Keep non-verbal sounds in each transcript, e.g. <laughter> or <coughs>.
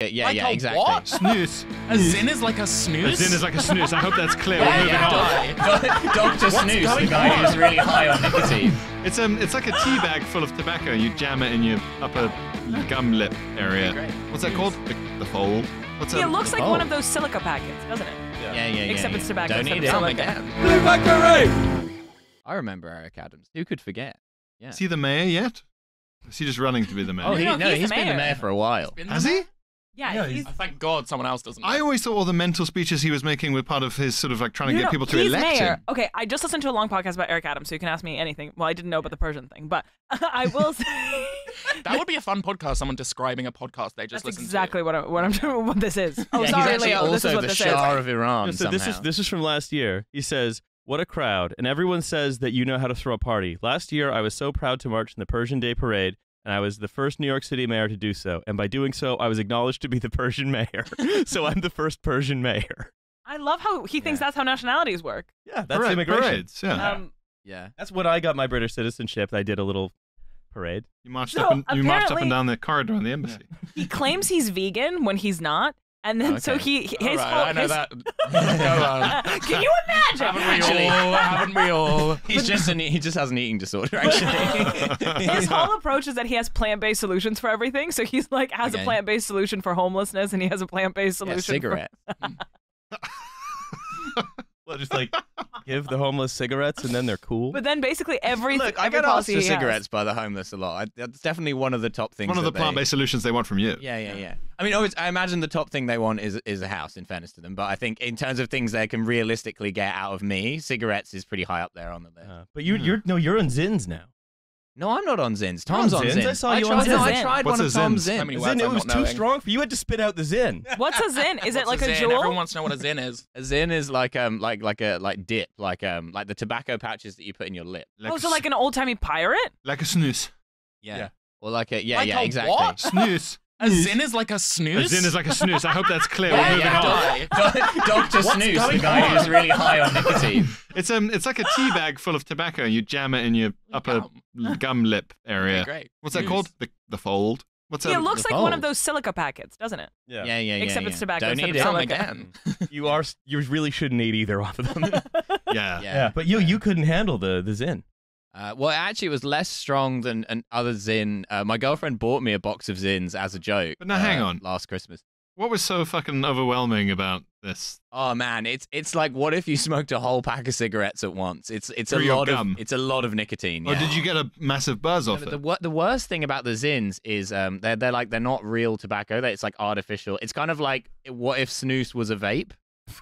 Yeah, Like yeah, a exactly. what? Snooze. A Zyn is like a snooze. A Zyn is like a snooze. I hope that's clear. Yeah, We're moving yeah. on. Doctor Snooze, the guy who's really high on nicotine. It's um, it's like a tea bag full of tobacco. You jam it in your upper gum lip area. What's that called? The, the fold. What's It looks like Oh. one of those silica packets, doesn't it? Yeah, yeah, yeah. Except yeah. it's tobacco Don't instead need of it. silica. again. I remember Eric Adams. Who could forget? Yeah. Is he the mayor yet? Is he just running to be the mayor? Oh, he, No, no, he's he's the been the mayor. mayor for a while. Has he? Yeah, Yeah, he's, thank God someone else doesn't. I always thought all the mental speeches he was making were part of his sort of like trying to No, get no, people to he's elect mayor. him. Okay, I just listened to a long podcast about Eric Adams, so you can ask me anything. Well, I didn't know about the Persian thing, but <laughs> I will say <laughs> That would be a fun podcast. Someone describing a podcast they just that's listened exactly what, I'm, what I'm <laughs> doing. What this is. Oh, yeah, sorry, he's actually Leo. also This is what the this Shah is. of Iran. Yeah, so this is this is from last year. He says, "What a crowd!" And everyone says that you know how to throw a party. Last year, I was so proud to march in the Persian Day Parade, and I was the first New York City mayor to do so. And by doing so, I was acknowledged to be the Persian mayor. <laughs> so I'm the first Persian mayor. I love how he thinks Yeah. that's how nationalities work. Yeah, that's Parade- immigration. Parades, yeah. Um, yeah. That's when I got my British citizenship. I did a little parade. you marched So, up and you marched up and down the corridor in the embassy. he claims he's vegan when he's not, and then so he his All right, whole I know his- that. <laughs> <laughs> Can you imagine? Haven't we all? Haven't we all? <laughs> He's just an, he just has an eating disorder actually. His whole approach is that he has plant-based solutions for everything. So he's like has a plant-based solution for homelessness, and he has a plant-based yeah, solution. for- cigarette. Well, just like give the homeless cigarettes, and then they're cool. But then basically every Look, I every get asked policy for he has- cigarettes by the homeless a lot. I, that's definitely one of the top things. One of the they- plant-based solutions they want from you. Yeah, yeah, yeah. I mean, always, I imagine the top thing they want is is a house. In fairness to them, but I think in terms of things they can realistically get out of me, cigarettes is pretty high up there on the list. Uh, but you, you're no, you're on Zyns now. No, I'm not on Zyns. Tom's on on Zyns? Zyns. I saw you on tried, no, I tried What's one a of Tom's Zyns? How Zyns. many Zyn, words it was not too knowing. strong for you. Had to spit out the Zyn. <laughs> What's a Zyn? Is it like a, Zyn? jewel? Everyone wants to know what a Zyn is. A Zyn is like um like like a like dip like um like the tobacco patches that you put in your lip. Like oh, so s- like an old timey pirate? like a snooze. Yeah. Yeah. Or like a yeah Like yeah a exactly. what? <laughs> Snooze. A Zyn is like a snooze. A Zyn is like a snooze. I hope that's clear. <laughs> We're Yeah, moving yeah. on. <laughs> Doctor What's Snooze, the guy who's really high on nicotine. <laughs> It's um, it's like a tea bag full of tobacco. and You jam it in your upper Gum. gum lip area. Great. What's that called? The, the fold. What's it that? looks the like one of those silica packets, doesn't it? Yeah. Yeah, yeah, yeah. Except yeah. it's tobacco Don't instead need of it. Come silica. again. You are. You really shouldn't eat either one of them. yeah. Yeah. But you, you couldn't handle the the Zyn. Uh, well, actually, it was less strong than an other Zyn. Uh, my girlfriend bought me a box of Zyns as a joke. But now hang uh, on. Last Christmas. What was so fucking overwhelming about this? Oh man, it's it's like what if you smoked a whole pack of cigarettes at once? It's it's a Through your lot gum. of it's a lot of nicotine. Or yeah. did you get a massive buzz off it? the, the worst thing about the Zyns is um they're they're like they're not real tobacco. It's like artificial. It's kind of like what if snooze was a vape?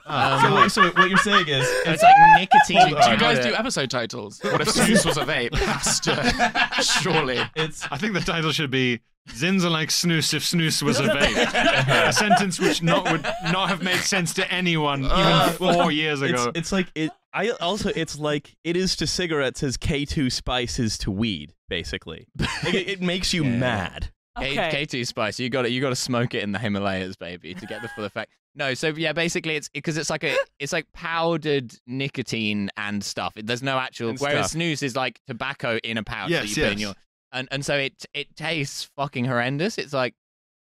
Ah, so, so what you're saying is, <laughs> It's like nicotine. Hold Do you guys do episode titles? What if snooze was a vape? <laughs> Pasture. Surely. it's I think the title should be Zyns are like snooze if snooze was a vape. <laughs> a sentence which not would not have made sense to anyone even four years it's, ago. it's like it. I also it's like it is to cigarettes as K2 spice is to weed. Basically, like, it, it makes you Yeah. mad. K- Okay. K2 spice. You got to you got to smoke it in the Himalayas, baby, to get the full effect. No, so yeah, basically it's because it's like a <laughs> it's like powdered nicotine and stuff. There's no actual. And whereas stuff. snooze is like tobacco in a pouch that Yes, put in your and and so it it tastes fucking horrendous. It's like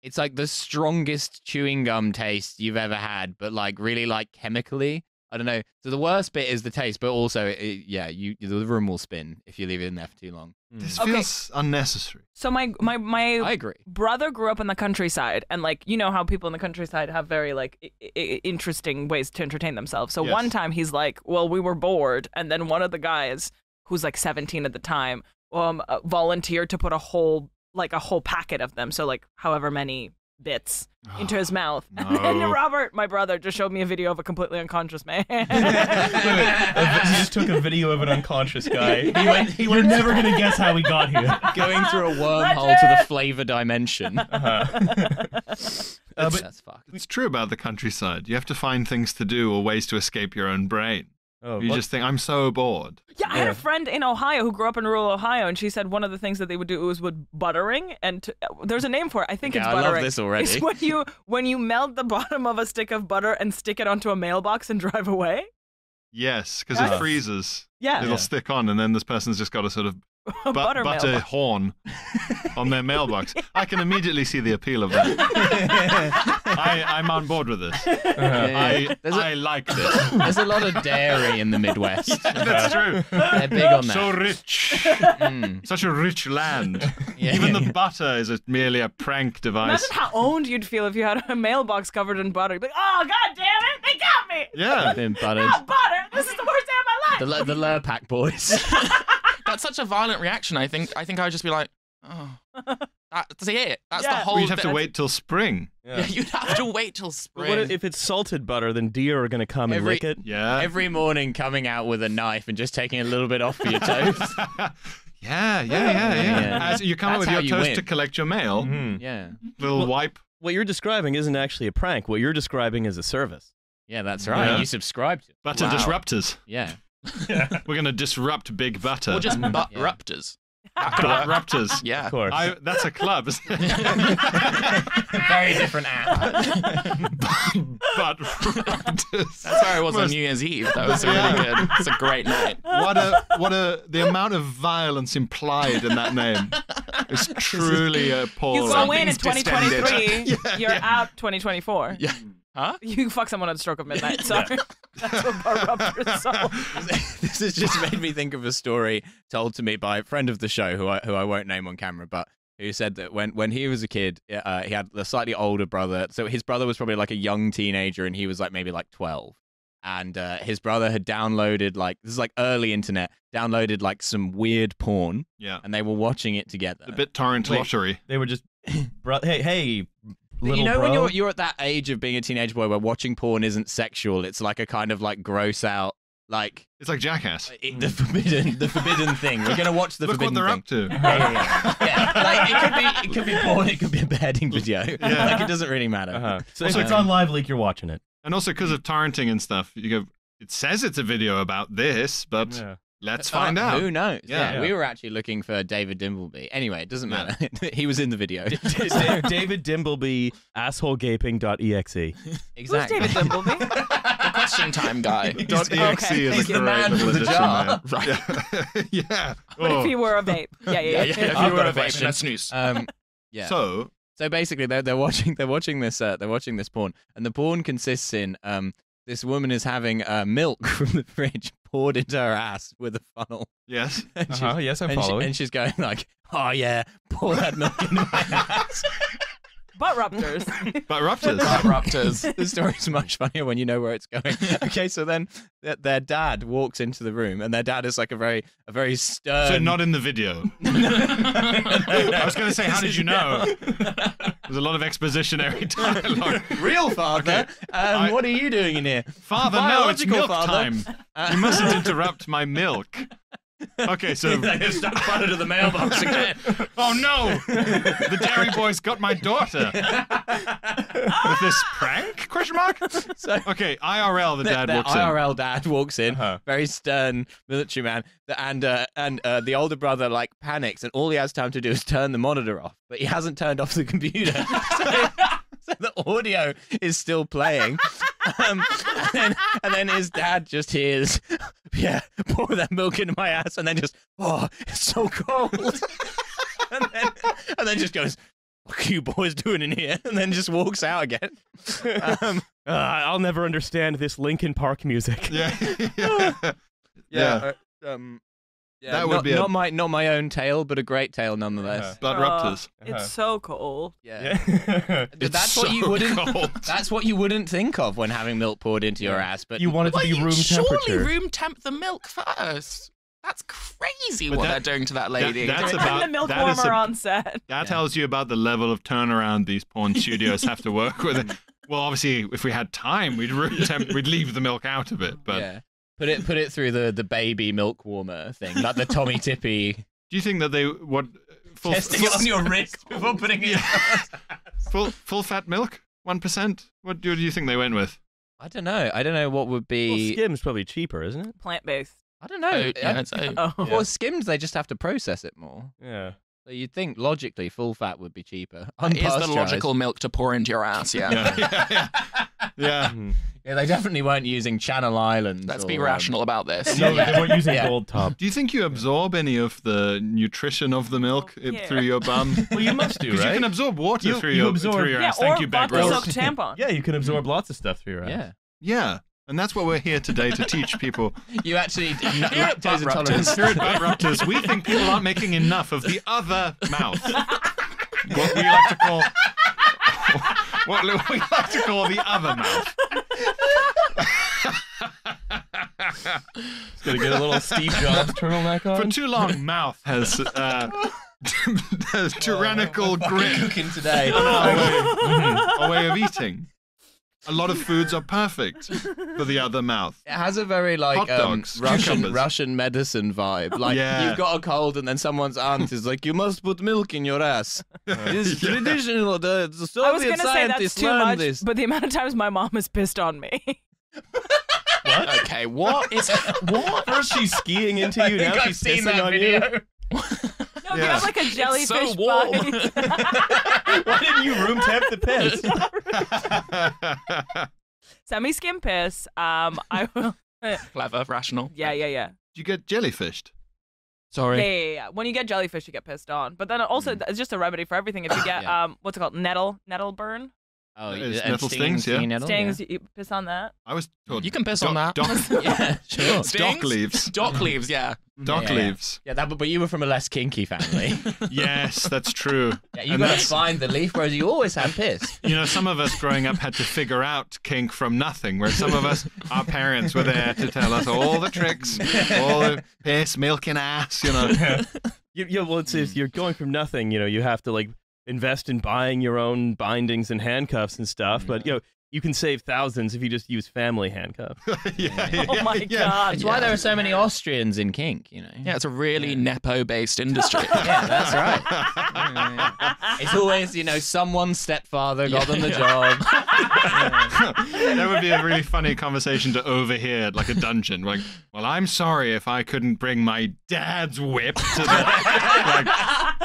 it's like the strongest chewing gum taste you've ever had, but like really like chemically. I don't know. So the worst bit is the taste, but also it, yeah, you the room will spin if you leave it in there for too long. this Okay. feels unnecessary. So my my my I agree. brother grew up in the countryside and like you know how people in the countryside have very like I- I- interesting ways to entertain themselves so Yes. one time he's like well we were bored and then one of the guys who's like 17 at the time um uh, volunteered to put a whole like a whole packet of them so like however many bits <sighs> into his mouth <laughs> and then robert my brother just showed me a video of a completely unconscious man <laughs> Wait, wait, he just took a video of an unconscious guy. <laughs> He went. He You're never gonna guess how we got here. Going through a wormhole to the flavor dimension. Uh, but, That's fucked. It's true about the countryside. You have to find things to do or ways to escape your own brain. Oh, You what- just think, I'm so bored. Yeah, I had a friend in Ohio who grew up in rural Ohio, and she said one of the things that they would do was with buttering, and to, there's a name for it. I think Yeah, it's I love buttering. this <laughs> already. It's when you when you melt the <laughs> bottom of a stick of butter and stick it onto a mailbox and <laughs> drive away. Yes, because Yes. it freezes. Yeah. It'll Yeah. stick on, and then this person's just got to sort of bu- <laughs> butter butter mailbox. horn on their mailbox. <laughs> I can immediately see the appeal of that. <laughs> I, I'm on board with this. I, There's a- I like this. There's a lot of dairy in the Midwest. That's true. They're big on that. So rich. Mm. Such a rich land. Yeah. Even the butter is a, merely a prank device. Imagine how owned you'd feel if you had a mailbox covered in butter. You'd be like, oh god damn it, they got me. Yeah. Been buttered. Oh, butter. This is the worst day of my The, life. Lur- the Lurpak boys. That's such a violent reaction. I think. I think I would just be like, oh, <laughs> that's it. That's the Yeah. whole. We'd have to bit. wait till spring. Yeah, you'd have to wait till <laughs> But spring. what if, if it's salted butter? Then deer are gonna come and lick it. Yeah. Every morning coming out with a knife and just taking a little bit off for your <laughs> toast. yeah, yeah, yeah, yeah. Yeah. As you come up That's with how your you toast win. to collect your mail, Mhm. yeah. little Well- wipe. What you're describing isn't actually a prank. What you're describing is a service. Yeah, that's right. Yeah. You subscribe to it. Butter Wow. disruptors. Yeah. <laughs> We're going to disrupt big butter. or just mm. butt Yeah. ruptors. butt raptors. Yeah. Of course. I, that's a club. isn't it? <laughs> Very different app. <laughs> butt raptors. That's where I was on New Year's Eve. That was really Yeah. good. It's a great night. What a what a the amount of violence implied in that name is truly You appalling. go in in Something's 2023, Yeah, you're yeah. out 2024. Yeah. Huh? You fuck someone at the stroke of midnight. Sorry. <laughs> That's what bar ruptures so. this has just made me think of a story told to me by a friend of the show who I who I won't name on camera, but who said that when when he was a kid, uh, he had a slightly older brother. So his brother was probably like a young teenager, and he was like maybe like twelve. And uh, his brother had downloaded like this is like early internet, downloaded like some weird porn, yeah. and they were watching it together. The BitTorrent Wait. lottery. They were just, bro- hey, hey, little you know bro. when you're you're at that age of being a teenage boy where watching porn isn't sexual, it's like a kind of like gross out like It's like Jackass. it- the forbidden the forbidden <laughs> thing. We're gonna watch the Look what forbidden they're thing. up to. Yeah, yeah, yeah. Yeah, like it could be it could be porn, it could be a beheading video. Yeah. Like it doesn't really matter. Uh-huh. So Also, if it's on live leak, you're watching it. And also because of torrenting and stuff, you go. It says it's a video about this, but Yeah. Let's Uh, find out. Who knows? Yeah. Yeah, we were actually looking for David Dimbleby. Anyway, it doesn't Yeah. matter. <laughs> he was in the video. David Dimbleby, assholegaping.exe. exactly. Who's David Dimbleby? <laughs> The question time guy. <laughs> Dot Okay. .exe is He's a the great man little with the addition jar. there. Yeah. yeah. What Oh. if he were a vape? Yeah, yeah, yeah. Yeah, yeah. If I've you were a a vape question. and a snooze. Um, yeah. So, So basically, they're they're watching they're watching this uh, they're watching this porn, and the porn consists in um this woman is having uh, milk from the fridge poured into her ass with a funnel. yes, <laughs> And Uh-huh, yes, I'm and, she- following. and she's going like, "Oh yeah, <laughs> pour that milk into my <laughs> ass." Butt ruptors. <laughs> but raptors. Ruptors. the story's much funnier when you know where it's going. <laughs> Okay, so then th- their dad walks into the room, and their dad is like a very, a very stern. so not in the video. <laughs> I was going to say, how did you know? There's a lot of expositionary dialogue. real father. Um, I- what are you doing in here, Father, no, it's milk father. time. You mustn't interrupt my milk. Okay, so <laughs> Stuck butter to the mailbox again. <laughs> oh no, the dairy boy's got my daughter. With this prank? Question mark. So Okay, IRL. The dad walks in. IRL dad walks in, Uh-huh. very stern military man, th- and uh, and uh, the older brother like panics, and all he has time to do is turn the monitor off, but he hasn't turned off the computer, <laughs> so, so <laughs> the audio is still playing, um, and, then, and then his dad just hears, <laughs> yeah, pour that milk into my ass, and then just, oh, it's so cold, <laughs> and then and then just goes. What are you boys doing in here? And then just walks out again. Um, Uh, I'll never understand this Linkin Park music. Yeah, yeah, yeah. uh, um, yeah, That would not, be a- not my not my own tale, but a great tale nonetheless. Blood Oh, raptors. It's so cold. Yeah, Yeah. It's that's what you so wouldn't. cold. <laughs> That's what you wouldn't think of when having milk poured into your ass. But you want it to Well, be you room surely temperature. room temp the milk first. That's crazy But what that- they're doing to that lady. that's And about- the milk that is warmer a- on set. That tells you about the level of turnaround these porn studios have to work with. <laughs> Well, obviously, if we had time, we'd room temp- we'd leave the milk out of it. But yeah, put it put it through the the baby milk warmer thing, like the Tommee <laughs> Tippee do you think that they what full testing it on your <laughs> wrist before putting it. <laughs> full full fat milk? One percent. What do you think they went with? I don't know. I don't know what would Well, be. skim's probably cheaper, isn't it? Plant based. I don't know. I- yeah, it's a- Oh. Well, skimmed they just have to process it more. Yeah. So you'd think logically full fat would be cheaper. <laughs> That is the logical milk to pour into your ass, yeah. Yeah, <laughs> yeah, yeah. yeah. Yeah, they definitely weren't using Channel Islands. Let's or, be um, rational about this. No, they weren't using Yeah. gold top. Do you think you absorb any of the nutrition of the milk i- Yeah. through your bum? <laughs> Well, you must do, Because right? you can absorb water You- through you your absorb- through your yeah, ass. Thank or you, Bear vodka tampon. yeah, you can absorb hmm. lots of stuff through your ass. Yeah. Yeah, and that's what we're here today to teach people. <laughs> You actually Here at Butt lactose intolerance. Here at Butt Raptors, we think people aren't making enough of the other mouth. <laughs> What we like to call <laughs> what we like to call the other mouth. It's Gonna get a little Steve Jobs turtleneck on. For too long, mouth has uh, has tyrannical grip Cooking today. a way of eating. A lot of foods are perfect for the other mouth. It has a very like Hot um, dogs, Russian cucumbers. Russian medicine vibe. Like Yeah. you've got a cold, and then someone's aunt is like, "You must put milk in your ass." It's <laughs> traditional. The, the Soviet I was gonna say that's scientists too learned much, this. but the amount of times my mom has pissed on me. okay, what is what? First she's skiing into you, <laughs> now she's seen pissing on video. <laughs> No, Yeah. you have like a jellyfish so warm. bite. <laughs> Why didn't you room temp the piss? <laughs> Semi-skim piss. Um, I <laughs> will. Clever, rational. Yeah, yeah, yeah. you get jellyfished. Sorry. yeah, yeah, yeah. When you get jellyfish, you get pissed on. But then also, it's just a remedy for everything. If you <coughs> get Yeah. um, what's it called, nettle, nettle burn, Oh, It's and nettle stinging- stings, yeah. nettle, stings, you, you piss on that. I was told You can piss doc, on that. Doc, <laughs> Yeah, sure. doc Stings? leaves. Dock leaves, yeah. Dock Yeah, yeah. leaves. Yeah, that, but you were from a less kinky family. <laughs> Yes, that's true. <laughs> yeah, you And got to that's- find the leaf, whereas you always had piss. You know, some of us growing up had to figure out kink from nothing, where some of us, our parents were there to tell us all the tricks, all the piss, milk, and ass, you know. You, yeah, well, it's if you're going from nothing, you know, you have to like invest in buying your own bindings and handcuffs and stuff. But you know, you can save thousands if you just use family handcuffs. <laughs> yeah, Oh yeah, my yeah. god! It's why there are so many Austrians in kink, you know. Yeah, it's a really nepo-based industry. <laughs> Yeah, that's right. <laughs> It's always, you know, someone's stepfather got them the job. that would be a really funny conversation to overhear like a dungeon. Like, well, I'm sorry if I couldn't bring my dad's whip to the like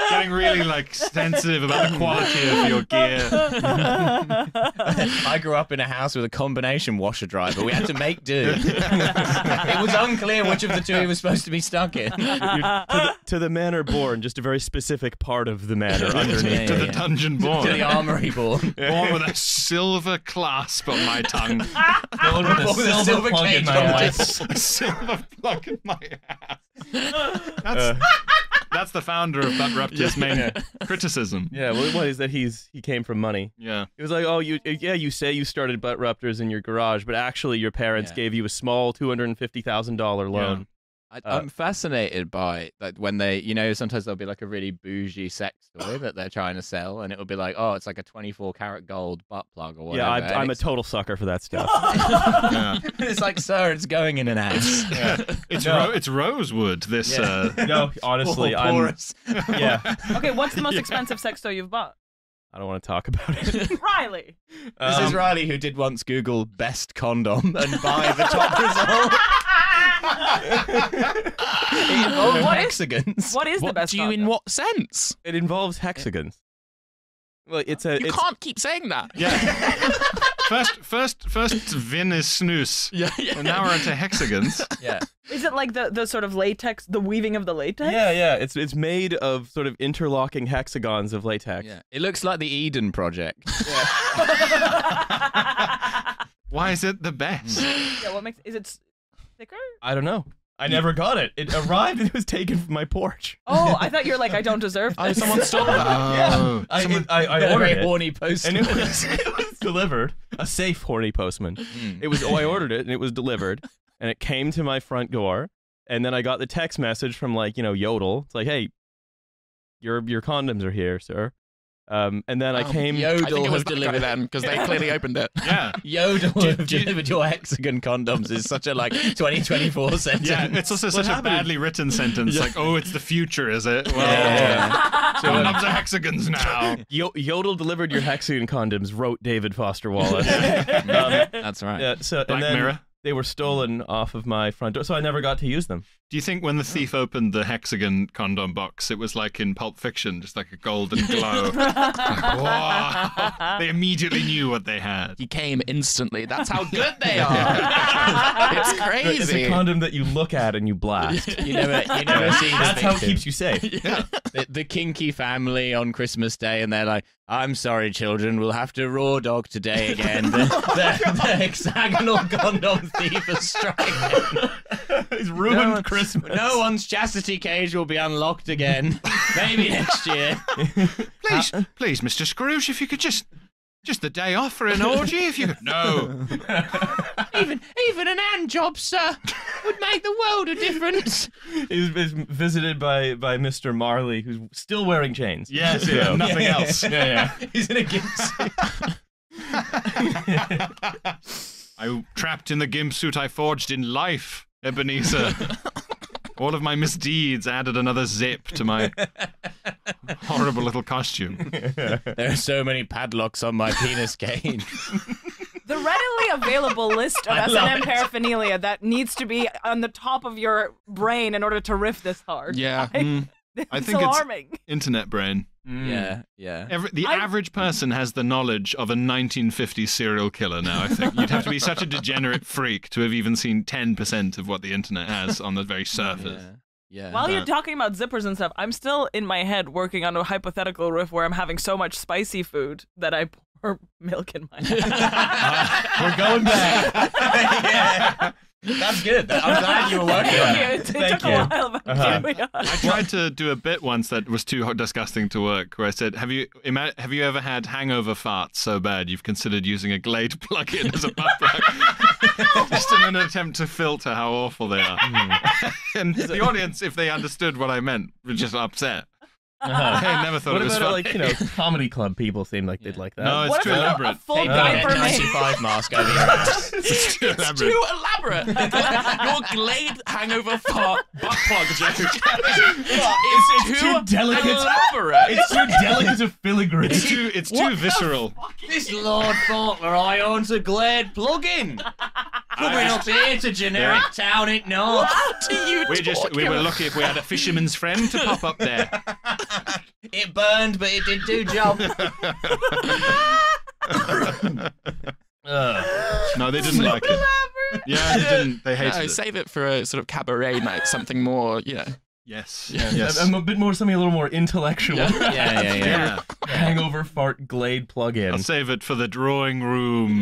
getting really like sensitive about the quality of your gear. <laughs> I grew up in a house with a combination washer dryer, we had to make do. <laughs> it was unclear which of the two he was supposed to be stuck in. <laughs> To, the, to the manor born, just a very specific part of the manor underneath. Yeah, to the yeah. dungeon to born. the armory born. Born with a silver clasp on my tongue. Born with a silver cage on my a silver plug in my ass. That's, Uh, that's the founder of Butt Raptor's main criticism. yeah, well, what is that? He's he came from money. Yeah. It was like, oh, you yeah, you say you started butt ruptors in your garage, but actually your parents Yeah. gave you a small two hundred and fifty thousand dollar loan. I, Uh, I'm fascinated by like when they, you know, sometimes there'll be like a really bougie sex toy <coughs> that they're trying to sell, and it'll be like, oh, it's like a 24 karat gold butt plug or whatever. Yeah, I'm, I'm a total sucker for that stuff. Yeah. <laughs> it's like, sir, it's going in an ass. <laughs> It's No. ro- it's rosewood. This Yeah. uh, <laughs> no, honestly, I'm porous. yeah. okay, what's the most expensive sex toy you've bought? I don't want to talk about it. <laughs> Riley. This is Um, Riley who did once Google best condom and buy the top <laughs> result. it involved What is- hexagons. What is the best? do you in what sense? It involves hexagons. Well, it's a. You it's, can't keep saying that. yeah. <laughs> first, first, first, Vin is snooze, Yeah, yeah. and now we're into hexagons. <laughs> Yeah. Is it like the, the sort of latex, the weaving of the latex? Yeah, yeah. It's it's made of sort of interlocking hexagons of latex. Yeah. It looks like the Eden Project. <laughs> Yeah. Why is it the best? yeah. What makes is it thicker? I don't know. I never got it. It arrived and it was taken from my porch. Oh, I thought you were like I don't deserve Oh, this. someone stole that. Oh, I, someone- I, I a ordered very it. horny post. and it was, <laughs> it was delivered. A safe horny postman. Mm. It was. Oh, I ordered it and it was delivered, and it came to my front door. And then I got the text message from like you know Yodel. It's like, hey, your your condoms are here, sir. Um, and then I Um, came. Yodel think it was have delivered. then because they clearly opened it. <laughs> yeah. <laughs> Yodel Do- have do delivered your hexagon condoms is such a like <laughs> 2024 sentence. Yeah, it's also such a happened is- badly written sentence. Like, oh, it's the future, is it? Well, Yeah. condoms are hexagons now. Yo- Yodel delivered your hexagon condoms. Wrote David Foster Wallace. um, That's right. yeah, so Black and then Mirror. they were stolen off of my front door, so I never got to use them. Do you think when the oh. thief opened the hexagon condom box, it was like in Pulp Fiction, just like a golden <laughs> glow? <laughs> like. They immediately knew what they had. He came instantly. That's how good they <laughs> are. it's crazy. It's a condom that you look at and you blast. You never, you never see the That's how it keeps you safe. the, the kinky family on Christmas Day, and they're like, "I'm sorry, children, we'll have to raw dog today again." The, the, the hexagonal condom thief has struck again. He's No ruined one- Christmas. <laughs> No one's chastity cage will be unlocked again. <laughs> Maybe next year. <laughs> Please, uh, please, Mr. Scrooge, if you could just, just the day off for an orgy, if you could. No. Even even an hand job, sir, would make the world a difference. He's, he's visited by, by Mr. Marley, who's still wearing chains. Yes, yeah, nothing Yeah. else. Yeah, He's in a gimp suit. I trapped in the gimp suit I forged in life, Ebenezer. All of my misdeeds added another zip to my <laughs> horrible little costume. There are so many padlocks on my penis cane. The readily available list of I love S&M it. paraphernalia that needs to be on the top of your brain in order to riff this hard. Yeah. <laughs> Like, Mm, it's <laughs> I think it's- alarming. internet brain. Yeah, yeah. Every, the I- average person has the knowledge of a 1950s serial killer now, I think. You'd have to be such a degenerate <laughs> freak to have even seen 10% of what the internet has on the very surface. Yeah. While you're Uh, talking about zippers and stuff, I'm still in my head working on a hypothetical riff where I'm having so much spicy food that I pour <laughs> milk in my mouth. We're going back. yeah. That's good. I'm glad you were working on it. it, it Thank took you. a while, but Uh-huh. here we are. I tried to do a bit once that was too disgusting to work, where I said, "Have you ima- have you ever had hangover farts so bad you've considered using a Glade plug-in as a butt plug?" <laughs> Just in an attempt to filter how awful they are. <laughs> and the audience, if they understood what I meant, were just upset. Uh-huh. <laughs> I never thought What it was about funny. like you know <laughs> comedy club people seem like they'd like that? No, it's What too if elaborate. A full Take Hey, the diaper made. N95 mask over your <laughs> ass. it's too It's elaborate. too elaborate. Your Glade hangover fart butt plug joke. It's, it's too, too delicate. elaborate. It's too delicate of filigree. It's too it's too visceral. This Lord Faulkner, I owns a Glade plug-in. Coming up here to generic town it north. What are you We just we were lucky if we had a fisherman's friend to pop up there. <laughs> It burned, but it did do job. <laughs> Ugh. No, they didn't like it. Yeah, they didn't. They hated No, it. save it for a sort of cabaret night, something more, you know. Yes. Yeah. Yes. I'm a bit more something a little more intellectual. Yeah. Yeah, yeah, yeah. <laughs> yeah. Hangover fart Glade plug-in. I'll save it for the drawing room.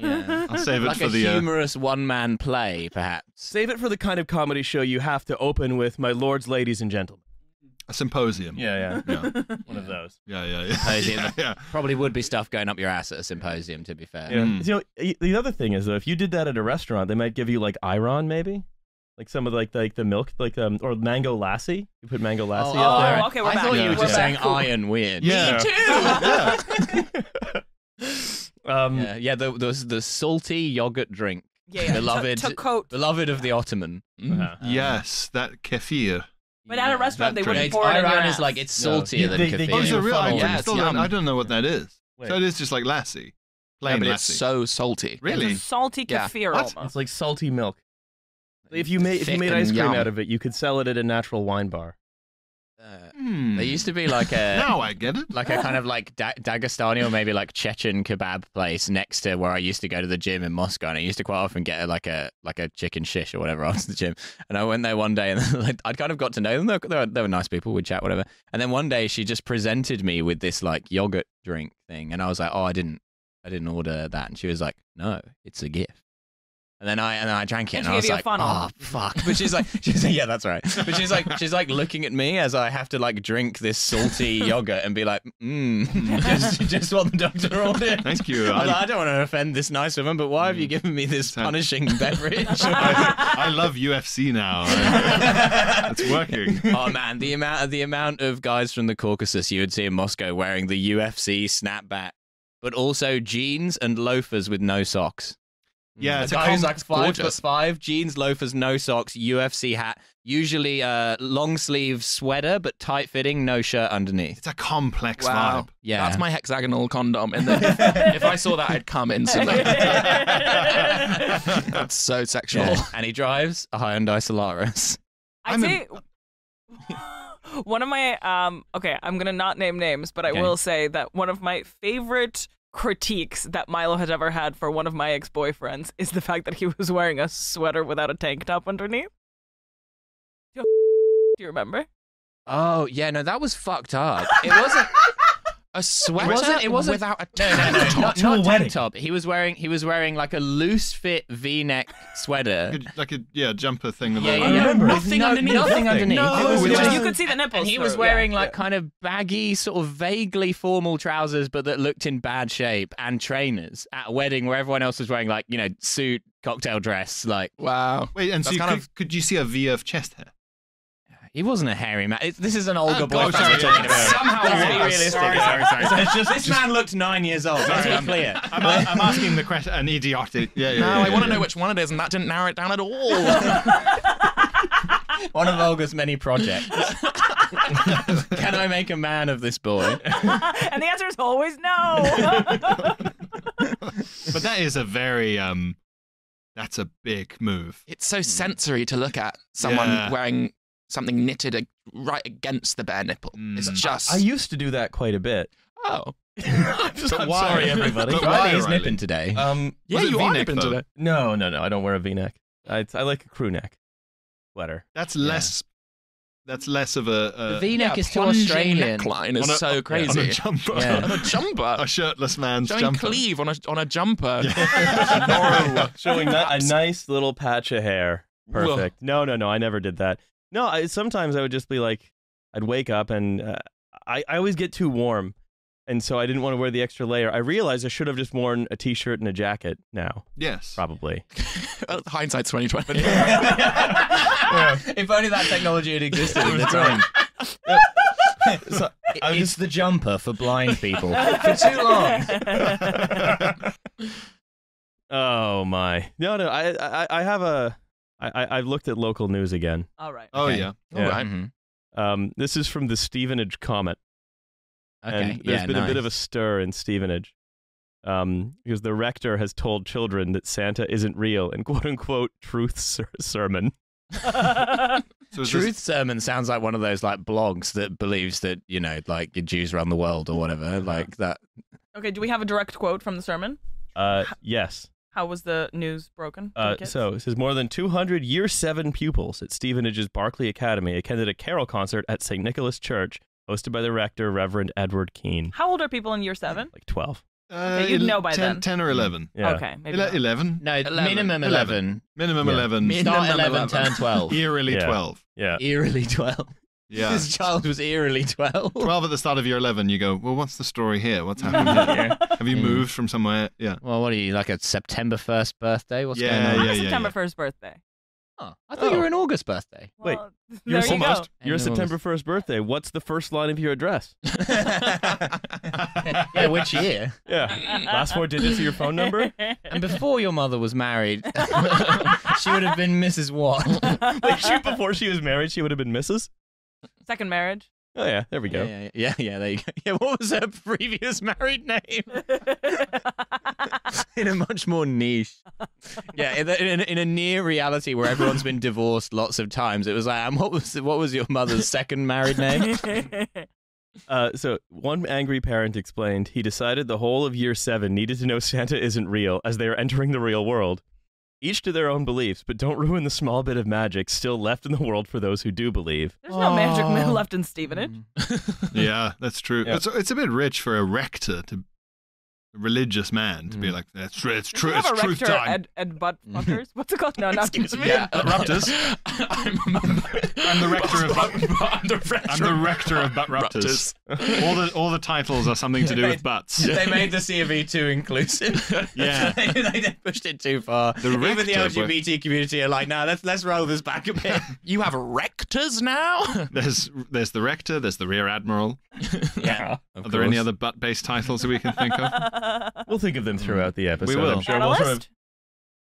yeah. I'll save it Like for a the. Uh, humorous one-man play, perhaps. Save it for the kind of comedy show you have to open with "My lords, ladies, and gentlemen." a symposium. Yeah, yeah, Yeah. <laughs> one of those. Yeah. Yeah. Yeah. Symposium. yeah, <laughs> yeah. Probably would be stuff going up your ass at a symposium, to be fair. Yeah. Mm. You know, the other thing is though, if you did that at a restaurant, they might give you like Iron, maybe, like some of like like the milk, like um, or mango lassi. You put mango lassi Oh, up there. oh, okay, we're I back. thought you Yeah. were just We're saying back. Cool. iron weird. Yeah. <laughs> Um, Yeah, yeah the, the, the salty yogurt drink. Yeah, yeah. Beloved- To, to coat. Beloved of the Ottoman. uh-huh. Yes, that kefir. But at a restaurant, That they wouldn't pour it in your Iran is like it's No. saltier You- than they- they kefir. give Oh, is it real? I. Yeah, still don't. I don't know what that is. Wait. So it is just like lassi. Plain Yeah, but lassi. it's so salty. really? It's a salty kefir What? almost. It's like salty milk. If you made if you made ice cream yum. out of it, you could sell it at a natural wine bar. Uh, Hmm. there used to be like a <laughs> Now I get it. like a kind of like da- Dagestani or maybe like Chechen kebab place next to where I used to go to the gym in Moscow, and I used to quite often get like a like a chicken shish or whatever <laughs> after the gym. And I went there one day, and <laughs> like, I'd kind of got to know them. They were, they were, they were nice people, we'd chat, whatever. And then one day she just presented me with this like yogurt drink thing, and I was like, oh, I didn't, I didn't order that, and she was like, no, it's a gift. And then I and then I drank it, And and, I was gave you a like, funnel. "Oh fuck!" But she's like, <laughs> she's like, "Yeah, that's right." But she's like, she's like looking at me as I have to like drink this salty <laughs> yogurt and be like, "Mmm, <laughs> just, just what the doctor ordered." Thank you. I, like, I, I don't want to offend this nice woman, but why have mm. you given me this So- punishing beverage? I, I love UFC now. it's working. oh man, the amount of the amount of guys from the Caucasus you would see in Moscow wearing the UFC snapback, but also jeans and loafers with no socks. Yeah, it's a guy's com- like five gorgeous. foot five, jeans, loafers, no socks, UFC hat, usually a long sleeve sweater, but tight fitting, no shirt underneath. It's a complex Wow. vibe. Yeah. That's my hexagonal condom. And then if, if I saw that, I'd come instantly. <laughs> <laughs> That's so sexual. Yeah. And he drives a Hyundai Solaris. I'd I'm say <laughs> one of my um okay, I'm gonna not name names, but I Okay. will say that one of my favorite critiques that Milo has ever had for one of my ex-boyfriends is the fact that he was wearing a sweater without a tank top underneath. Do you remember? Oh yeah, no, that was fucked up. It wasn't. A sweater It wasn't. It wasn't without a No, no, no, top. not, a not wedding. tank top. He was wearing. He was wearing like a loose fit V-neck sweater. Like a, like a yeah jumper thing. with Yeah, a- yeah, I yeah. remember. Nothing no- underneath. Nothing Nothing. underneath. No, It it was was just- just- you could see the nipples. and he was through it, yeah, wearing like yeah. kind of baggy, sort of vaguely formal trousers, but that looked in bad shape, and trainers at a wedding where everyone else was wearing like you know suit, cocktail dress. Like Wow. Wait, and so you kind could, of- could you see a V of chest hair? He wasn't a hairy man. It's, this is an older Oh, boyfriend sorry, we're talking about. Somehow Let's realistic. Sorry, sorry, sorry. So just, this man looked nine years old. Let's Sorry, be I'm- clear. I'm, I'm asking the question, an idiotic. Yeah, yeah. No, yeah, I want to yeah. know which one it is, and that didn't narrow it down at all. <laughs> One of Olga's many projects. <laughs> Can I make a man of this boy? <laughs> and the answer is always no. But that is a very um, that's a big move. it's so sensory to look at someone Yeah. wearing something knitted ag- right against the bare nipple. It's Mm. just. I used to do that quite a bit. oh. <laughs> I'm, just, <laughs> But I'm why? sorry, everybody. But Riley why, is Riley? nipping today. Um, Yeah, you are nipping though? today. no, no, no. I don't wear a V-neck. I, I like a crew neck sweater. That's less. That's less of a, the a V-neck Yeah, is too Australian. neckline is on a- so on crazy. a jumper. Yeah. On a <laughs> jumper. a shirtless man's Showing jumper. cleave on a on a jumper. Yeah. Showing that a nice little patch of hair. Whoa. Perfect. No, no, no. I never did that. No, I, sometimes I would just be like, I'd wake up and uh, I, I always get too warm. And so I didn't want to wear the extra layer. I realized I should have just worn a t-shirt and a jacket now, Yes. probably. Uh, <laughs> Hindsight's twenty twenty. <laughs> if only that technology had existed at the time. <laughs> So, It- I was it's the jumper for blind people. for too long. oh my. No, no. I, I, I have a. I, I I've looked at local news again. All right. Oh Okay. yeah. Yeah. All right. Mhm. Um, this is from the Stevenage Comet. Okay. and there's yeah, been a bit of a stir in Stevenage. Um, because the rector has told children that Santa isn't real in quote unquote truth ser- sermon. <laughs> So Truth this, Sermon sounds like one of those like blogs that believes that you know like Jews around the world or whatever like that. okay, do we have a direct quote from the sermon? Uh, yes. How was the news broken? the Uh, so it says more than 200 year seven pupils at Stevenage's Barclay Academy attended a carol concert at St. Nicholas Church, hosted by the rector, Reverend Edward Keene. how old are people in year seven? Like 12. uh, you'd know by 10, then. 10 or 11. Yeah. Okay, maybe Ele- not. 11. No, 11. minimum 11. eleven. Minimum Yeah. 11. Min- Start Minimum eleven, 11. turn twelve. Eerily Yeah. 12. Yeah. Eerily twelve. Yeah. This child was eerily twelve. 12 at the start of year 11, you go, well, what's the story here? What's happening <laughs> here? Have you Mm. moved from somewhere? Yeah. Well, what are you like a September first birthday? What's Yeah, going on? I'm yeah, a September yeah. first birthday. Oh, I thought you Oh. were an August birthday. Wait, Well, You're there you go. almost. Your And September 1st birthday. What's the first line of your address? <laughs> yeah, which year? Yeah. Last four digits of your phone number? And before your mother was married, <laughs> she would have been Mrs. Watt. like, shoot, before she was married, she would have been Mrs. Second marriage. Oh, yeah. There we go. Yeah, yeah, yeah, <laughs> yeah, there you go. <laughs> Yeah, what was her previous <laughs> married name? in a much more niche. Yeah, in a, in a, in a near reality where everyone's been divorced lots of times, it was like, um, what was what was your mother's second married name? Uh, so one angry parent explained he decided the whole of year seven needed to know Santa isn't real as they are entering the real world. Each to their own beliefs, but don't ruin the small bit of magic still left in the world for those who do believe. There's no magic left in Stevenage. <laughs> Yeah, that's true. Yeah. It's, it's a bit rich for a rector to a religious man to be Mm. like, that's true, it's true, he have it's a truth rector time. Ed, Ed <laughs> Butt Fuckers? What's it called? No, not Excuse me. Yeah, Raptors. <laughs> I'm, <laughs> I'm the rector of but, I'm the rector, I'm the rector of butt raptors. all the all the titles are something to do with butts. they made the C of E too inclusive. Yeah. they, they pushed it too far. The Even the rector, but- LGBT community are like, no, let's let's roll this back a bit. You have rectors now? There's there's the rector, there's the rear admiral. yeah. Are there any other butt-based titles that we can think of? We'll think of them throughout the episode. will. I'm sure. We'll sort of- Analyst?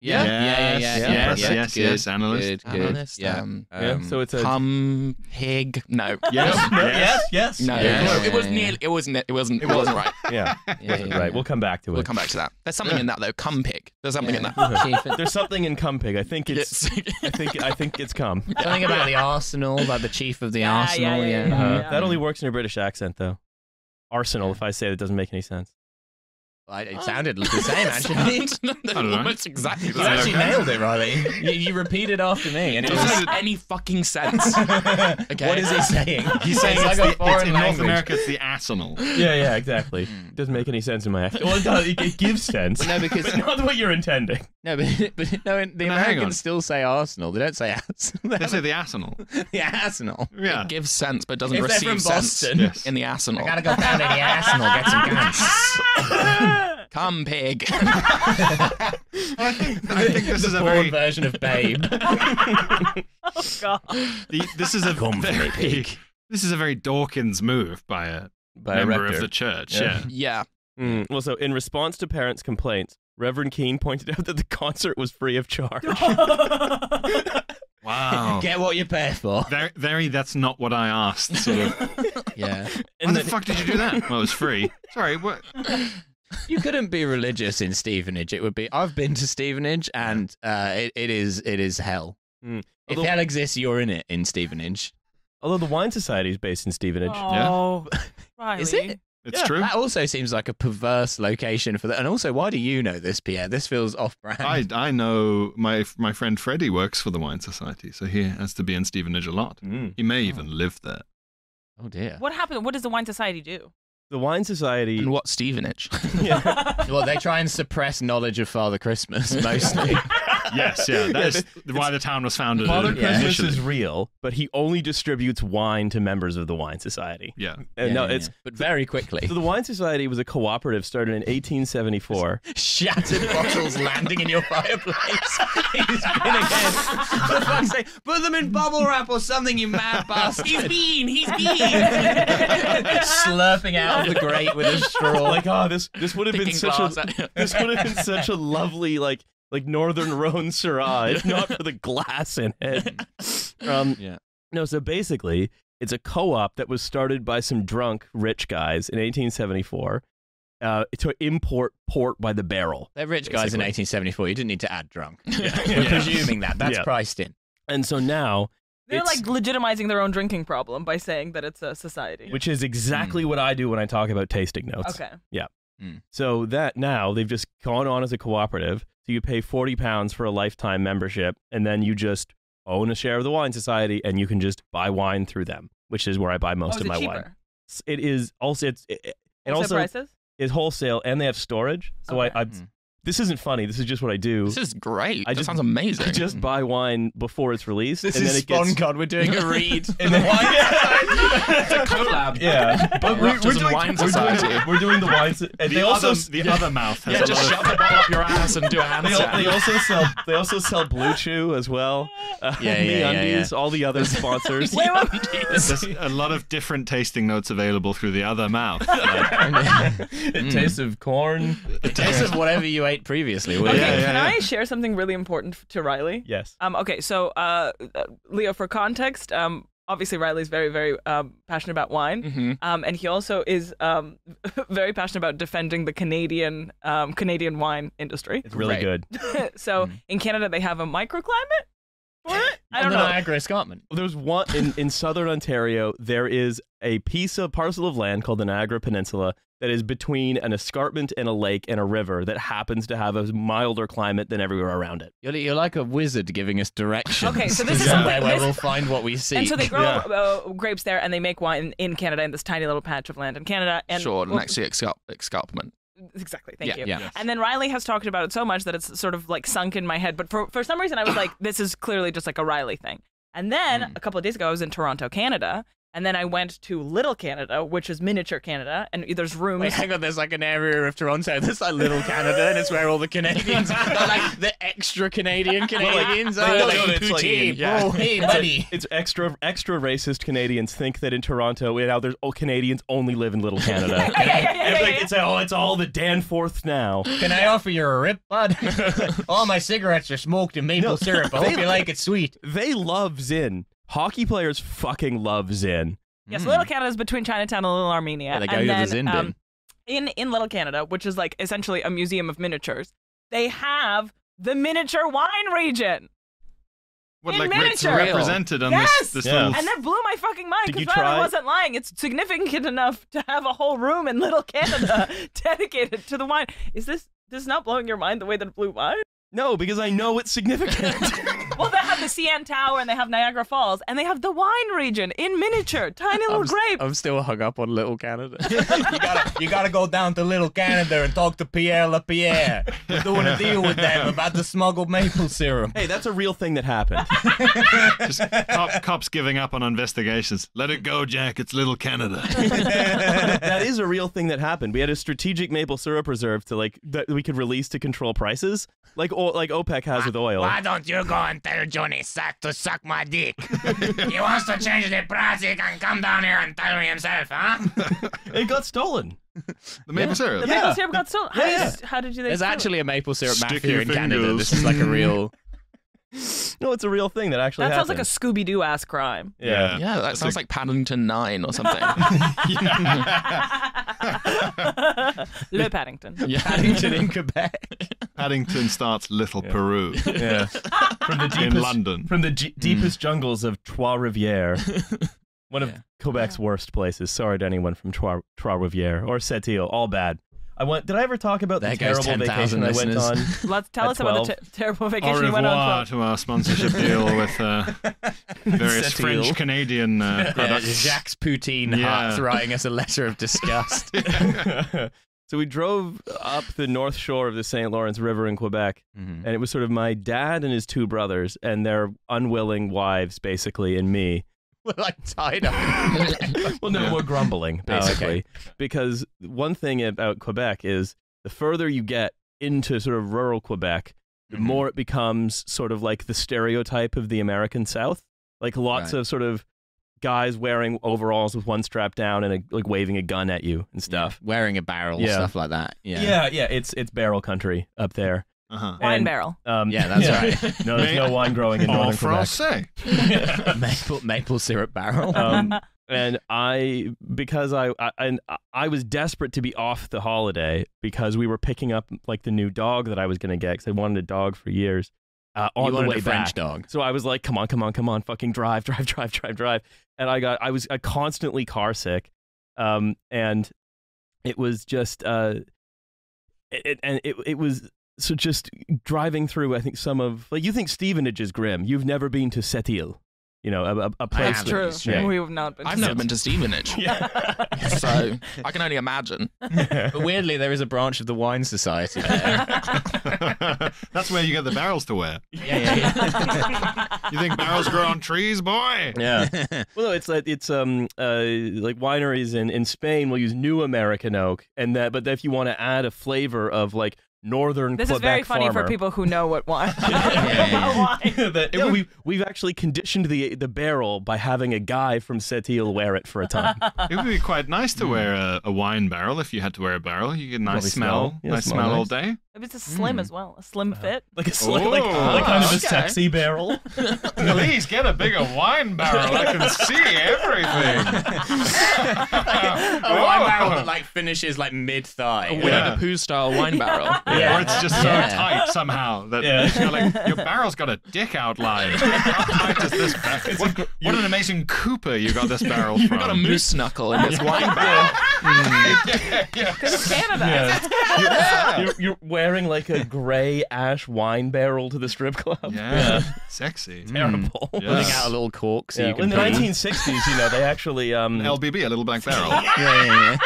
Yeah, Yes, yeah, yeah, yeah, yes, yeah, yes, yes, Good, yes, analyst. Good, good. Analyst, Yeah. um, Yeah, Um, so it's a Cum pig. No. <laughs> Yes, No, yes. yes, No, Yeah, no, it was nearly. It wasn't. It wasn't. It wasn't right. yeah, Yeah, yeah, right. We'll come back to it. We'll come back to that. There's something in that though. Cum pig. There's something in that. There's something in cum pig. I think it's. I think. I think it's cum. <laughs> Something about the Arsenal, about the chief of the Yeah, yeah, Arsenal. yeah, Yeah, yeah, Uh, yeah. That only works in a British accent, though. Arsenal. If I say it, it doesn't make any sense. I- It oh. sounded the same, <laughs> actually. They're <laughs> almost exactly the You same. actually nailed it, Riley. <laughs> You, you repeated after me, and It it doesn't was. make any fucking sense. Okay. What is he saying? He's saying it's it's, like a the, it's in North. America, it's the Arsenal. Yeah, yeah, exactly. It doesn't make any sense in my accent. Well, it, does, it, it gives sense. No, because but not what you're intending. no, but, but no, the No, hang on. Americans still say Arsenal. They don't say Arsenal. They say the Arsenal. the Arsenal. Yeah. It gives sense, but doesn't If they're receive from sense Boston. Yes. in the arsenal. I gotta go down to the Arsenal, get some guns. Cum pig. <laughs> I think, I think this is a Porn very version of Babe. <laughs> Oh god. the, this is a Come for me, very pig. this is a very Dawkins move by a By member rector. of the church. Yeah. Yeah. yeah. Mm, Well, so in response to parents' complaints, Reverend Keane pointed out that the concert was free of charge. <laughs> Wow. Get what you pay for. Very, very. That's not what I asked. Sort of. Yeah. Why and the then, fuck did you do that? Well, it was free. Sorry. What? You couldn't be religious in Stevenage. It would be. I've been to Stevenage, and uh, it, it is it is hell. Mm. If hell exists, you're in it in Stevenage. although the Wine Society is based in Stevenage. Oh, Riley. Is it? It's Yeah, true. That also seems like a perverse location for that. And also, why do you know this, Pierre? This feels off-brand. I I know my my friend Freddie works for the Wine Society, so he has to be in Stevenage a lot. Mm. He may even live there. oh dear. What happened? What does the wine society do? The Wine Society. And what Stevenage? <laughs> yeah. Well, they try and suppress knowledge of Father Christmas mostly. <laughs> Yes, yeah. That is why the town was founded. Father in- Christmas initially. is real, but he only distributes wine to members of the Wine Society. Yeah. And Yeah, no, yeah, it's yeah. but very quickly. so the Wine Society was a cooperative started in 1874. <laughs> Shattered bottles landing in your fireplace. <laughs> He's been again. For fuck's sake, put them in bubble wrap or something, you mad bastard. he's been. He's been. <laughs> Slurping out of the grate with a straw. like, oh, this this would have been such a this would have been such a lovely like like Northern <laughs> Rhone Syrah, if not for the <laughs> glass in it. Um, Yeah. No, so basically, it's a co-op that was started by some drunk rich guys in 1874 uh, to import port by the barrel. They're rich guys in 1874. You didn't need to add drunk. We're Yeah. <laughs> presuming that. That's Yeah. priced in. And so now, They're It's- like legitimizing their own drinking problem by saying that it's a society. which is exactly what I do when I talk about tasting notes. okay. Yeah. So that now they've just gone on as a cooperative. So you pay 40 pounds for a lifetime membership, and then you just own a share of the wine society, and you can just buy wine through them, which is where I buy most oh, of my cheaper? wine. It is also it's it, it also prices? is wholesale, and they have storage. So Okay. I, I Mm. This isn't funny. This is just what I do. This is great. I that just- sounds amazing. I just buy wine before it's released, This and is then it gets SponCon. We're doing a read. <laughs> and then <laughs> it's a collab. yeah. But we're, we're doing Wine we're doing, we're doing the wine. so- And The they also other, the other mouth has Yeah, a just shove the bottle up your ass and do a They, handstand. they also sell they also sell Blue Chew as well. Uh, Yeah, yeah, <laughs> Me yeah, Undies, all the other sponsors. Wait, there's a lot of different tasting notes available through the other mouth. it tastes of corn. It tastes of whatever you ate previously. will Okay. Yeah, yeah, can yeah. I share something really important to Riley? Yes. Um, okay, so uh, uh, Leo, for context, um, obviously Riley's very, very um, passionate about wine, hmm um, and he also is um, <laughs> very passionate about defending the Canadian um, Canadian wine industry. It's really Right. good. <laughs> so in Canada, they have a microclimate for it. I don't the know. Niagara Escarpment. There's one in, in southern Ontario. There is a piece of parcel of land called the Niagara Peninsula that is between an escarpment and a lake and a river that happens to have a milder climate than everywhere around it. You're, you're like a wizard giving us directions. Okay, so this <laughs> is somewhere where this- we'll find what we see. And so they grow Yeah. uh, grapes there, and they make wine in Canada in this tiny little patch of land in Canada. And sure, well, next to the escarp- escarpment. Exactly. Thank Yeah, you. yeah. And then Riley has talked about it so much that it's sort of like sunk in my head. But for, for some reason, I was like, this is clearly just like a Riley thing. And then Mm. a couple of days ago, I was in Toronto, Canada. And then I went to Little Canada, which is miniature Canada, and there's rooms. Wait, hang on. There's like an area of Toronto <laughs> that's like little Canada, and it's where all the Canadians, <laughs> they're like the extra Canadian Canadians. like, are no, like, no, it's like- "Hey, yeah. bro, hey, buddy. it's extra extra racist Canadians think that in Toronto now there's oh Canadians only live in Little Canada. <laughs> yeah, yeah, yeah, And, like, yeah. it's oh it's all the Danforth now. Can I offer you a rip, bud? all my cigarettes are smoked in maple No, syrup. I they- hope you like it sweet. They love Zyn. Hockey players fucking love Zyn. Yes, Little Canada is between Chinatown and Little Armenia. Yeah, they go and to the then, Zyn bin. um, in in Little Canada, which is like essentially a museum of miniatures, they have the miniature wine region. What, In like it's miniature. represented on Yes! this, this Yeah. little. And that blew my fucking mind Did you because I wasn't lying. It's significant enough to have a whole room in Little Canada <laughs> <laughs> dedicated to the wine. Is this this not blowing your mind the way that it blew mine? No, because I know it's significant. <laughs> Well, they have the CN Tower and they have Niagara Falls and they have the wine region in miniature, tiny little I'm, grape. I'm still hung up on Little Canada. <laughs> you gotta, you gotta go down to Little Canada and talk to Pierre Lapierre. We're doing a deal with them about the smuggled maple syrup. hey, that's a real thing that happened. <laughs> Just cop, cops giving up on investigations. Let it go, Jack. It's little Canada. that is a real thing that happened. We had a strategic maple syrup reserve to like that we could release to control prices, like o- like OPEC has with oil. Why don't you go and tell Johnny Sack to suck my dick? <laughs> he wants to change the price. He can come down here and tell me himself, huh? <laughs> It got stolen. The maple syrup. the Yeah. maple syrup got stolen. How, Yeah, did you- how did you? There's steal it? actually a maple syrup Stick mafia your in Canada. This is like a real. <laughs> <laughs> No, it's a real thing that actually that sounds like a. Scooby Doo ass crime. yeah. Yeah, that That's sounds a- like Paddington 9 or something. <laughs> <laughs> Le Paddington. yeah. Paddington in Quebec. Paddington starts Little Peru Yeah. From the in London. from the g- deepest mm. jungles of Trois Rivières. One of Yeah. Quebec's worst places. Sorry to anyone from Trois, Trois Rivières or Sept-Îles. All bad. I went. Did I ever talk about There the goes terrible 10,000 vacation I went on? listeners. <laughs> Let's tell At us about 12. the ter- terrible Au vacation you went revoir on. to our sponsorship deal <laughs> with uh, various Sept-Îles. French Canadian uh, Yeah, products. Jacques Poutine Yeah. Hart <laughs> writing us a letter of disgust. so we drove up the north shore of the St. Lawrence River in Quebec, and it was sort of my dad and his two brothers and their unwilling wives, basically, and me. <laughs> We're like tied up. <laughs> well, no, Yeah. we're grumbling Oh, okay. basically because one thing about Quebec is the further you get into sort of rural Quebec, the Mhm. more it becomes sort of like the stereotype of the American South. Like lots Right. of sort of guys wearing overalls with one strap down and a, like waving a gun at you and stuff. Yeah, wearing a barrel, Yeah. stuff like that. Yeah. Yeah, yeah, it's it's barrel country up there. Uh-huh. Wine And, barrel. Um, Yeah, that's right. no, there's no wine growing in En northern Quebec. français. <laughs> maple maple syrup barrel. um, <laughs> and I because I, I and I was desperate to be off the holiday because we were picking up like the new dog that I was gonna get because I wanted a dog for years. Uh, on you the way a French back. dog. So I was like, come on, come on, come on, fucking drive, <laughs> drive, drive, drive, drive. And I got, I was uh, constantly car sick. Um, and it was just, uh, it, it- and it, it was, so just driving through, I think some of, like, you think Stevenage is grim. You've never been to Sept-Îles, you know, a, a, a place. haven't. True. It's true. We have not been. I've never been to Stevenage, Yeah. <laughs> so I can only imagine. <laughs> But weirdly, there is a branch of the wine society there. <laughs> That's where you get the barrels to wear. yeah, yeah, yeah. You think barrels grow on trees, boy? yeah. Well, no, it's like it's um uh like wineries in in Spain will use new American oak, and that but if you want to add a flavor of like northern This Quebec is very funny farmer, for people who know what wine. <laughs> <laughs> yeah, wine. that It we we've actually conditioned the the barrel by having a guy from Sept-Îles wear it for a time. <laughs> It would be quite nice to wear a, a wine barrel if you had to wear a barrel. You get a nice Probably smell, smell. Yeah, nice smell smell all nice. day. It's a slim hmm. as well, a slim uh, fit. like a sli- like, Oh, like kind of a sexy barrel. Please get a bigger wine barrel. I can see everything. a wine barrel that like finishes like mid thigh. A Winnie the Pooh style wine barrel. Or it's just so Yeah. tight somehow that Yeah. you're like, your barrel's got a dick outline. <laughs> How tight is this barrel? What, what an amazing Cooper you got this barrel You've from. got a moose knuckle in this wine barrel. <laughs> Because <laughs> it's Canada. Yeah. You're, you're wearing like a gray ash wine barrel to the strip club. Yeah, sexy. Terrible. Yeah. Pulling out a little cork so Yeah, you well, in the pee. 1960s, you know, they actually um, LBB, a little black barrel. Yeah, yeah,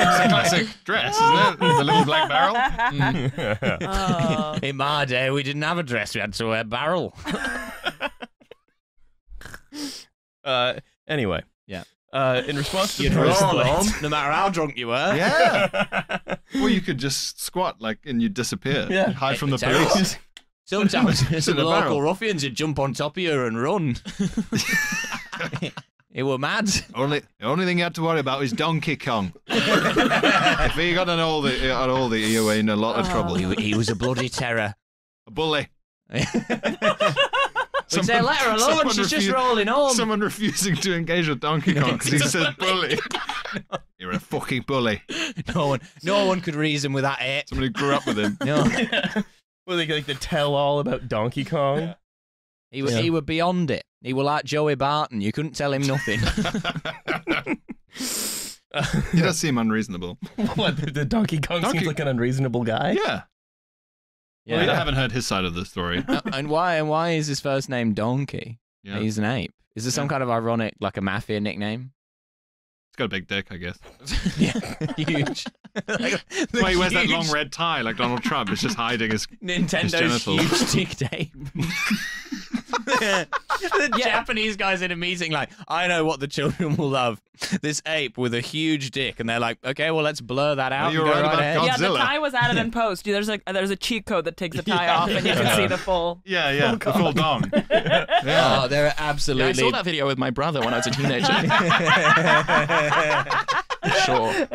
it's a <laughs> classic dress, isn't it? The little black barrel. Oh. <laughs> In my day, we didn't have a dress; we had to wear a barrel. <laughs> Uh, anyway. Yeah. Uh, in response to You'd the roll no matter how drunk you were. Yeah. or you could just squat like and you'd disappear. Yeah. Hide from the Terrible. police. Sometimes In some local barrel. ruffians would jump on top of you and run. It were mad. <laughs> Only the only thing you had to worry about is Donkey Kong. <laughs> if he got an oldie, an oldie, you were in a lot of oh. trouble. He, he was a bloody terror. A bully. <laughs> We'd say, let her alone, someone she's just rolling home. Someone refusing to engage with Donkey Kong because he said bully. You're a fucking bully. No one, no one could reason with that ape. Someone who grew up with him. No, well, they like the tell all about Donkey Kong. He were, Yeah. he were beyond it. He were like Joey Barton. You couldn't tell him nothing. <laughs> he does seem unreasonable. <laughs> what? The, the Donkey Kong Donkey- seems like an unreasonable guy. Yeah. Well, yeah. I haven't heard his side of the story. <laughs> Uh, and why? And why is his first name Donkey? Yeah. He's an ape. Is there some Yeah. kind of ironic, like a mafia nickname? He's got a big dick, I guess. yeah, huge. like, That's why he wears that long red tie like Donald Trump. It's just hiding his. Nintendo's genitals. huge dick tape. The Japanese guys in a meeting, like, I know what the children will love. This ape with a huge dick, and they're like, okay, well, let's blur that out. you're right about ahead. Yeah, the tie was added <laughs> in post. There's a there's a cheat code that takes the tie off, and you can see the full. Yeah, yeah, the full dong. <laughs> yeah. Oh, they're Yeah, I saw that video with my brother when I was a teenager. <laughs> sure.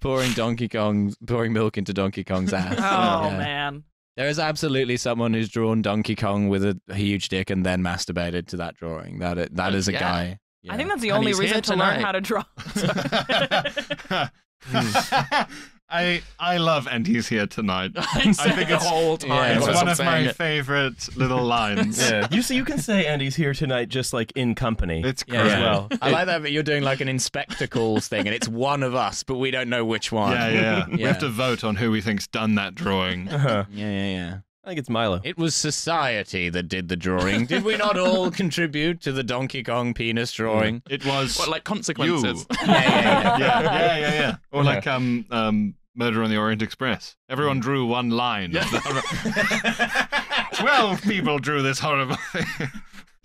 pouring Donkey Kong, pouring milk into Donkey Kong's ass. Oh Yeah. man. There is absolutely someone who's drawn Donkey Kong with a huge dick and then masturbated to that drawing. That i- that is a Yeah. guy. I think that's the And only reason here to learn how to draw. <laughs> <laughs> <laughs> I I love and he's here tonight. <laughs> I think it's- the whole time. yeah, It's one of my it. favorite little lines. <laughs> Yeah. You see, you can say Andy's here tonight, just like in company. It's Yeah, great. well. I like that, but you're doing like an inspector calls thing, and it's one of us, but we don't know which one. Yeah, yeah, yeah. <laughs> We have to vote on who we think's done that drawing. Uh-huh. yeah, yeah, yeah. I think it's Milo. It was society that did the drawing. Did we not all <laughs> contribute to the Donkey Kong penis drawing? It was What, like consequences? <laughs> Yeah, yeah, <laughs> yeah. yeah, yeah, yeah, yeah. Or like um um Murder on the Orient Express. Everyone drew one line. of the- Twelve people drew this horrible thing,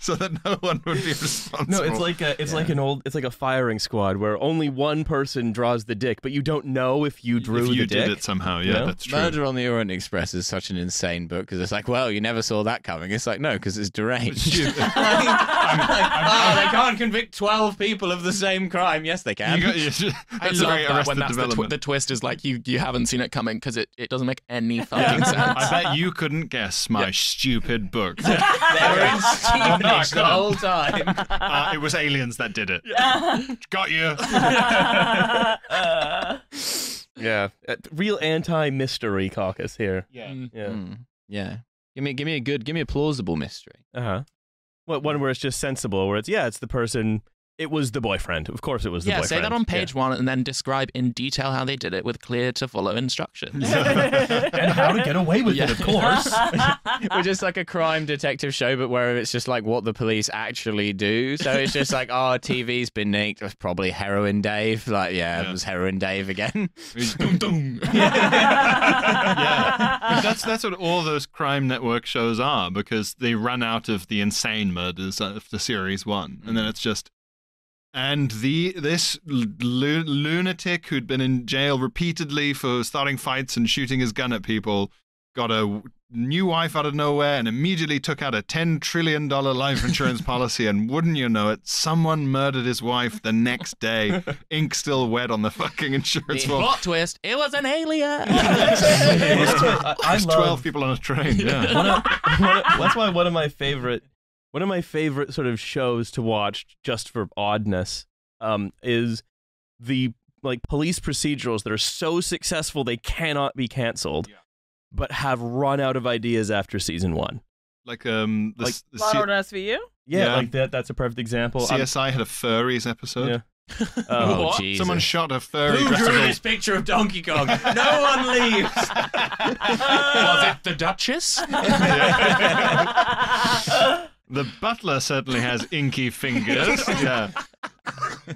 <laughs> so that no one would be <laughs> responsible. No, it's like a, it's like an old, it's like a firing squad where only one person draws the dick, but you don't know if you drew if you the did dick. it somehow. Yeah, Yeah. that's true. Murder on the Orient Express is such an insane book because it's like, well, you never saw that coming. It's like, no, because it's deranged. You- <laughs> oh, they can't convict 12 people of the same crime. Yes, they can. You got, you, I that's a love very that when that's the, twi- development. the twist is like you you haven't seen it coming because it, it doesn't make any fucking sense. I bet you couldn't guess my stupid book. they were in Stevenage the whole <laughs> time. Uh, it was aliens that did it. <laughs> Got you. <laughs> Yeah, Uh, real anti-mystery caucus here. Yeah. Mm. Yeah. Mm, yeah. Give me, give me a good, give me a plausible mystery. Uh huh. What one where it's just sensible, where it's yeah, it's the person. It was the boyfriend. Of course, it was the boyfriend. yeah, boyfriend. say that on Yeah. page one and then describe in detail how they did it with clear to follow instructions. <laughs> and how to get away with Yeah. it, of course. <laughs> We're just like a crime detective show, but where it's just like what the police actually do. So it's just like, oh, TV's been nicked. It was probably Heroin Dave. Like, yeah, Yeah. it was Heroin Dave again. Dum, dum. <laughs> yeah, But that's that's what all those crime network shows are because they run out of the insane murders after series one, and then it's just. And the this lu- lunatic who'd been in jail repeatedly for starting fights and shooting his gun at people got a new wife out of nowhere and immediately took out a ten trillion dollar life <laughs> insurance policy. And wouldn't you know it, someone murdered his wife the next day, <laughs> ink still wet on the fucking insurance form. Plot twist: it was an alien. <laughs> I, I There's love 12 people on a train. Yeah. one of, one of- that's why one of my favorite one of my favorite sort of shows to watch just for oddness um, is the like police procedurals that are so successful they cannot be canceled Yeah. but have run out of ideas after season one like um the, Like- s- the Law C- and Order SVU. yeah, Yeah. like that that's a perfect example I'm- CSI had a furries episode. yeah. <laughs> Oh, What? Jesus. Someone shot a furry Who drew this picture of Donkey Kong? <laughs> No one leaves. <laughs> was it the Duchess? A- The butler certainly has inky fingers. <laughs> yeah.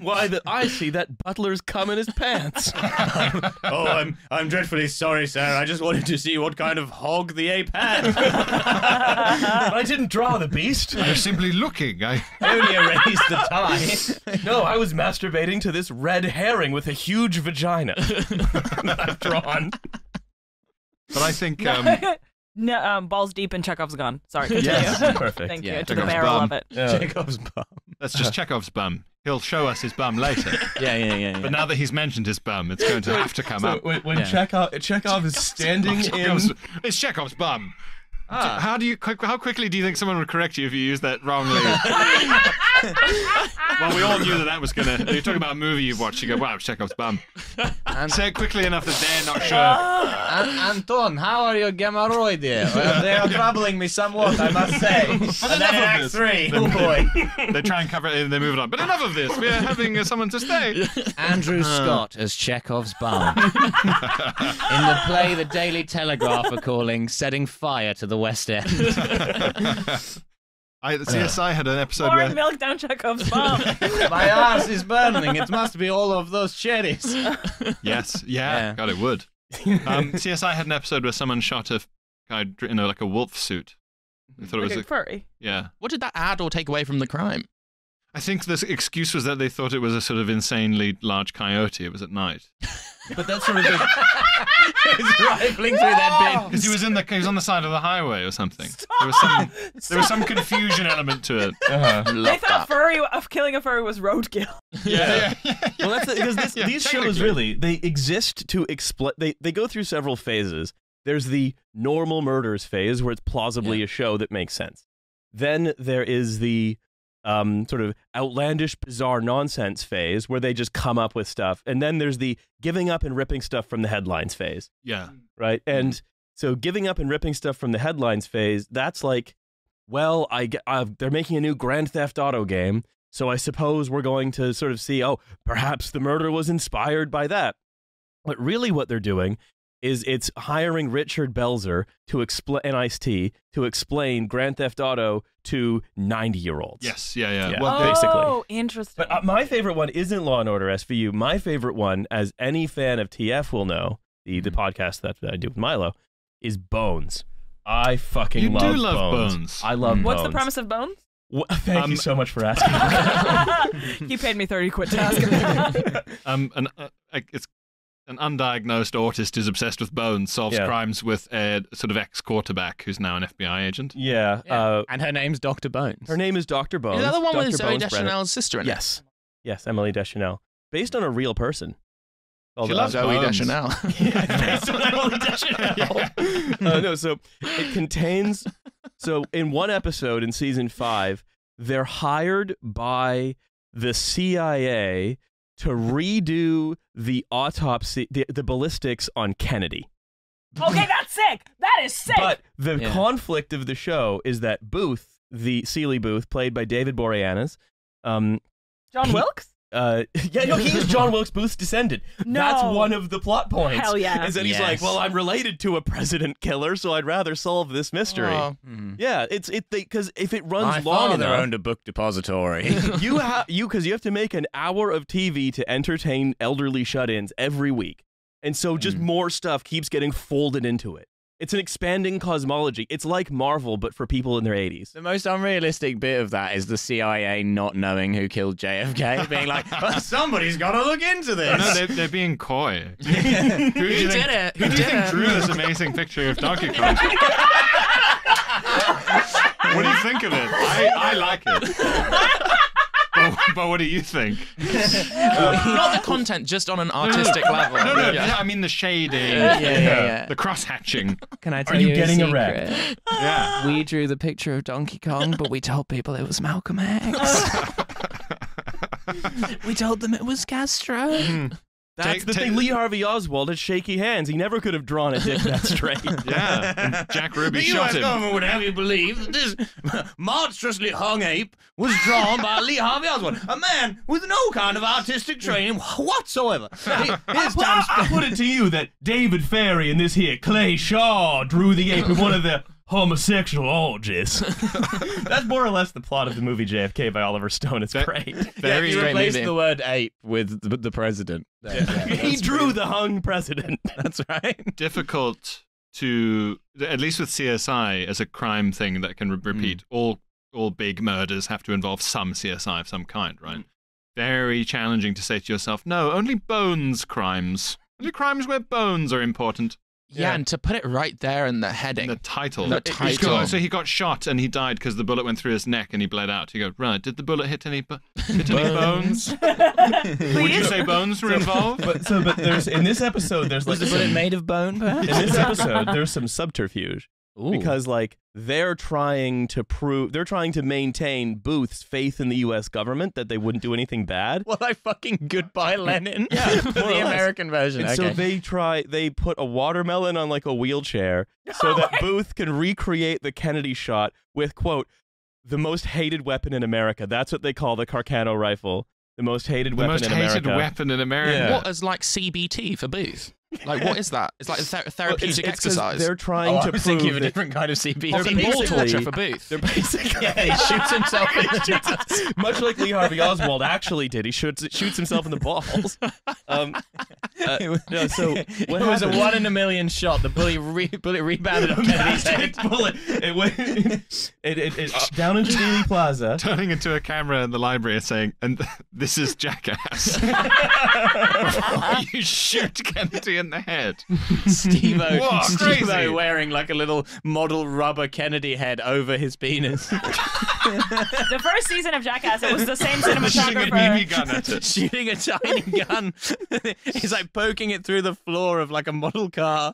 Why, the, I see that butler's cum in his pants. <laughs> oh, I'm I'm dreadfully sorry, sir. I just wanted to see what kind of hog the ape had. but <laughs> I didn't draw the beast. I was simply looking. I, I only erased the tie. No, I was masturbating to this red herring with a huge vagina that I've drawn. but I think um, no, um, balls deep in Chekhov's gun. Sorry, continue. Yes, <laughs> perfect. Thank Yeah, you. To the Chekhov's barrel bum. of it. Yeah. Jacob's bum. that's just <laughs> Chekhov's bum. He'll show us his bum later. <laughs> Yeah, yeah, yeah. yeah. But now that he's mentioned his bum, it's going to have to come up. when, when Yeah. Chekhov, Chekhov is standing in. It's Chekhov's bum. Ah. How do you? How quickly do you think someone would correct you if you used that wrongly? <laughs> well, we all knew that that was gonna. You're talking about a movie you've watched. You go, "Wow, it's Chekhov's bum." And- Say it quickly enough that they're not sure. <laughs> An- Anton, how are your hemorrhoid here? Well, they are troubling me somewhat, I must say. <laughs> and then in Act 3, oh boy. they try and cover it and they move it on. But enough of this. We are having uh, someone to stay. Andrew Scott as Chekhov's bum. in the play The Daily Telegraph are calling Setting Fire to the West End. <laughs> I, the CSI had an episode Pouring where milk down Chekhov's bum. <laughs> My arse is burning. It must be all of those cherries. <laughs> yes, yeah, Yeah. God, it would. Um, CSI had an episode where someone shot a guy in a, like a wolf suit. I thought it was Like a a, furry. yeah. What did that add or take away from the crime? I think the excuse was that they thought it was a sort of insanely large coyote. It was at night But that's sort of the, <laughs> It's rifling through that because he was in the he was on the side of the highway or something. There was some there was some confusion element to it. uh-huh. They Love thought that. furry of killing a furry was roadkill. Yeah, yeah, <laughs> Well, that's the, because this, Yeah, these shows technically. really they exist to explain. They they go through several phases. There's the normal murders phase where it's plausibly a show that makes sense. Then there is the um, sort of outlandish, bizarre nonsense phase where they just come up with stuff, and then there's the giving up and ripping stuff from the headlines phase, yeah. right? And so giving up and ripping stuff from the headlines phase, that's like, well, I get, uh, they're making a new Grand Theft Auto game, so I suppose we're going to sort of see, oh, perhaps the murder was inspired by that. But really, what they're doing is it's hiring Richard Belzer to explain and Ice T to explain Grand Theft Auto to ninety-year-olds. Yes, yeah, yeah. Yeah. Well, Oh. basically. Oh, interesting. But uh, my favorite one isn't Law and Order SVU. My favorite one, as any fan of TF will know, the the podcast that, that I do with Milo, is Bones. I fucking You do love, love Bones. Bones. I love Mm. What's the premise of Bones? Wha- <laughs> thank Um, you so much for asking. <laughs> he paid me 30 quid to ask him <laughs> um, an, uh, it's an undiagnosed autist who's obsessed with bones solves Yeah. crimes with a sort of ex-quarterback who's now an FBI agent. yeah. Yeah. Uh, and her name's Dr. Bones. her name is Dr. Bones. Is that the one Dr. with Zooey Bones Brennan. Deschanel's sister in it? Yes. Yes, Emily Deschanel. Based on a real person. She loves Zooey Bones. Deschanel. <laughs> <laughs> based on Emily Deschanel. <laughs> Uh, no, so it contains. So in one episode in season five, they're hired by the CIA to redo the autopsy, the, the ballistics on Kennedy. okay, that's sick. That is sick. But the Yeah. conflict of the show is that Booth, the Seeley Booth, played by David Boreanaz, um, John he- Wilkes? Uh, <laughs> yeah, no, he's <laughs> John Wilkes Booth's descendant. That's one of the plot points. Hell yeah. Is that he's Yes. like, well, I'm related to a president killer, so I'd rather solve this mystery. Oh. Hmm. Yeah, it's it because if it runs My long father enough, owned a book depository. <laughs> you have you because you have to make an hour of TV to entertain elderly shut-ins every week, and so just Mm. more stuff keeps getting folded into it. It's an expanding cosmology. It's like Marvel, but for people in their 80s. The most unrealistic bit of that is the CIA not knowing who killed JFK, being like, <laughs> well, somebody's got to look into this. No, they're, they're being coy. <laughs> Who, do you think, did it? Who Who do you think it? drew this amazing picture of Donkey Kong? <laughs> what do you think of it? I, I like it. But, but what do you think? <laughs> Not the content, just on an artistic level. No, no, Yeah. yeah, I mean the shading, yeah, yeah, yeah. the cross hatching. Can I tell you you, getting a a rag? secret? Yeah. We drew the picture of Donkey Kong, but we told people it was Malcolm X. <laughs> we told them it was Castro. Hmm. That's Take- the take- thing. Lee Harvey Oswald had shaky hands. He never could have drawn a dick that straight. <laughs> Yeah. And Jack Ruby The shot US him. government would have you believe that this monstrously hung ape was drawn by Lee Harvey Oswald, a man with no kind of artistic training whatsoever. <laughs> He- His time spent put it to you that David Ferrie and this here Clay Shaw drew the ape in one of the homosexual orgies. <laughs> That's more or less the plot of the movie JFK by Oliver Stone. It's Ve- great. <laughs> Very you great replaced movie. the word ape with the, the president. There, <laughs> yeah, he that's drew pretty- the hung president. That's right. difficult to at least with CSI as a crime thing that can re- repeat. Mm. All all big murders have to involve some CSI of some kind, right? Mm. Very challenging to say to yourself, no, only bones crimes. Only crimes where bones are important. Yeah, and to put it right there in the heading. The title. The title. got- so he got shot and he died because the bullet went through his neck and he bled out. You go, right, did the bullet hit any, bo- hit any bones? <laughs> Would you say bones were involved? But so, but there's in this episode, there's like Was the bullet some- made of bone, perhaps? in this episode, there's some subterfuge Ooh. because like they're trying to prove they're trying to maintain Booth's faith in the U.S. government that they wouldn't do anything bad. <laughs> Well, I fucking goodbye <laughs> Lenin. Yeah, <laughs> the more or less. American version. And okay. so they try they put a watermelon on like a wheelchair so that Booth can recreate the Kennedy shot with quote the most hated weapon in America. That's what they call the Carcano rifle. The most hated the weapon most in hated America. weapon in America. Yeah. What is like CBT for Booth? Like, what is that? It's like a ther- Well, it's- therapeutic exercise. They're trying oh, to I was prove thinking of a different kind of CB. Or they're ball basically- torture for Booth. they're basically yeah, he shoots himself in the <laughs> much like Lee Harvey Oswald actually did. He shoots shoots himself in the balls. Um, uh, no, so <laughs> what it was a one in a million shot. The bullet, re- bullet rebounded on Kennedy's <laughs> head. Bullet. It went it, it, it, down into Dealey Plaza. Turning into a camera in the library and saying, and this is Jackass. you shoot Kennedy in the head. <laughs> Steve-O, Whoa, Steve-O wearing like a little model rubber Kennedy head over his penis. <laughs> The first season of Jackass, it was the same Shooting a BB cinematographer. gun at it. <laughs> shooting a tiny gun. He's like poking it through the floor of like a model car.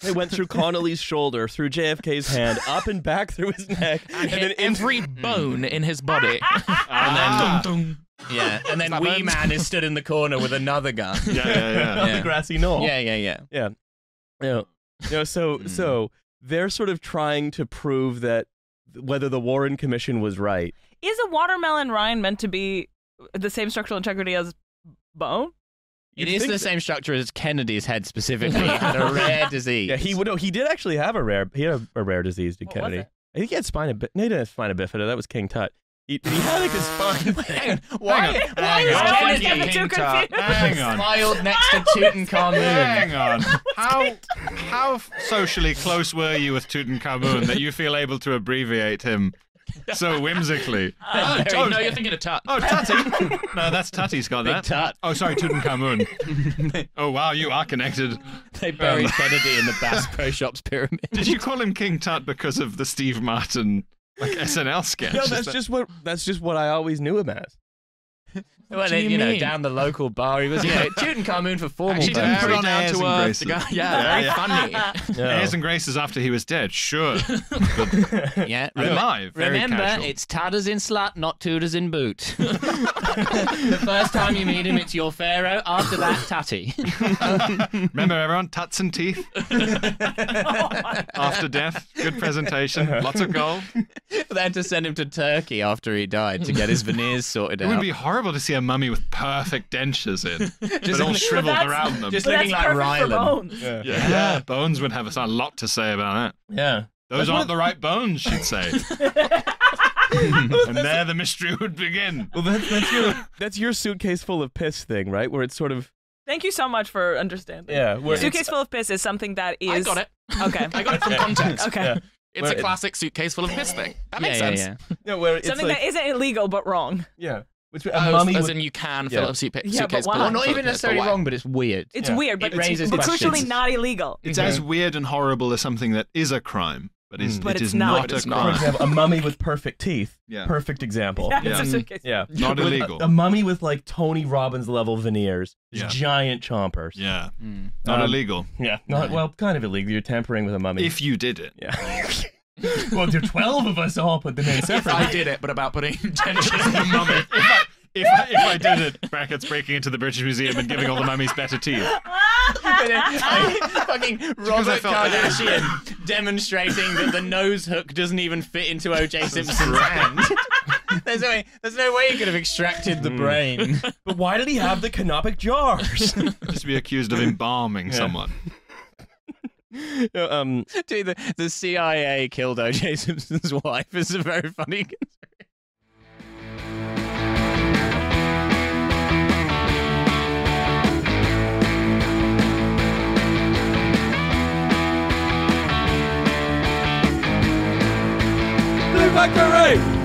They went through Connolly's shoulder, through JFK's hand, up and back through his neck, and, then hit in every bone in his body. Ah. Dum, dum. Yeah, <laughs> and then That Wee burns. Man is stood in the corner with another gun. <laughs> Yeah, yeah, yeah. on Yeah. the grassy knoll. Yeah, yeah, yeah. Yeah. Yeah. Yeah, so Hmm. so they're sort of trying to prove that whether the Warren Commission was right. Is a watermelon rind meant to be the same structural integrity as bone? It You'd is think the that- same structure as Kennedy's head specifically. He had a <laughs> rare disease. Yeah, he would. No, he did actually have a rare. He had a, a rare disease, did What was Kennedy. it? I think he had spina. bi- No, he didn't have spina bifida. That was King Tut. He, he had like a spine. <sighs> Hang on. Why, Hang on. why Hang is on. I always Kennedy get too confused. Hang on. filed next to Tutankhamun? Hang on. How how socially close were you with Tutankhamun that you feel able to abbreviate him so whimsically? Oh, oh, no, you're thinking of Tut. Oh, Tutty. <laughs> No, that's Tutty's got Big that. Tut. Oh, sorry, Tutankhamun. <laughs> oh, wow, you are connected. They buried um, Kennedy in the <laughs> Bass Pro Shops pyramid. Did you call him King Tut because of the Steve Martin like SNL sketch? no, that's that- just what that's just what I always knew him as. <laughs> Well, do then, you you know, down the local bar, he was, you know, <laughs> Tutankhamun for formal Actually, Very didn't purposes. pretty on down airs to and earth. graces. Yeah, Yeah, very yeah. funny. <laughs> Airs and graces after he was dead, sure. <laughs> Yeah. And alive, very Remember, casual. it's tatters in slut, not tutors in boot. the first time you meet him, it's your pharaoh. After that, tatty. Remember everyone, tuts and teeth after death. Good presentation, lots of gold. they had to send him to Turkey after he died to get his veneers sorted out. It out. would be horrible to see a mummy with perfect dentures in, <laughs> but all like- shriveled But that's- around them. just But looking that's like perfect for Rylan. bones. Yeah. yeah. Bones would have a lot to say about that. Yeah. Those That's aren't what- the right bones, she'd say. <laughs> <laughs> and there the mystery would begin. Well, that's, that's your that's your suitcase full of piss thing, right? Where it's sort of Thank you so much for understanding. yeah. Where Suitcase full of piss is something that is. I got it. Okay. I got it from context. Okay. Yeah. It's Where a it- classic suitcase full of piss thing. That makes yeah, sense. yeah. yeah, where it's Something like, that isn't illegal but wrong. yeah. Which, a Oh, mummy as with, in you can fill Yeah. up suitcase. Yeah, but suitcase why? full Well, not even necessarily why? wrong, but it's weird. It's Yeah. weird, but It raises it's, it's questions. crucially not illegal. It's Yeah. as weird and horrible as something that is a crime, but, is, Mm. But it it's is not. not, But a it's crime. not. for example, a mummy with perfect teeth. Yeah. Perfect example. Yeah, it's Yeah. a suitcase. Yeah. Not With illegal. A, a mummy with like Tony Robbins level veneers. Yeah. giant chompers. Yeah, Mm. not Um, illegal. Yeah. Not, well, kind of illegal. You're tampering with a mummy. If you did it. yeah. <laughs> <laughs> well, there are 12 of us all put them in If separately. I did it, but about putting <laughs> dentures in the mummy. If I, if I did it, brackets breaking into the British Museum and giving all the mummies better teeth. I- <laughs> fucking I Robert felt- Kardashian demonstrating that the nose hook doesn't even fit into OJ Simpson's hand. there's no way. There's no way he could have extracted the hmm. brain. but why did he have the canopic jars? Just to be accused of embalming Yeah. someone. <laughs> um, Dude, the, the CIA killed O.J. Simpson's <laughs> wife is a very funny. <laughs> Glue Factory!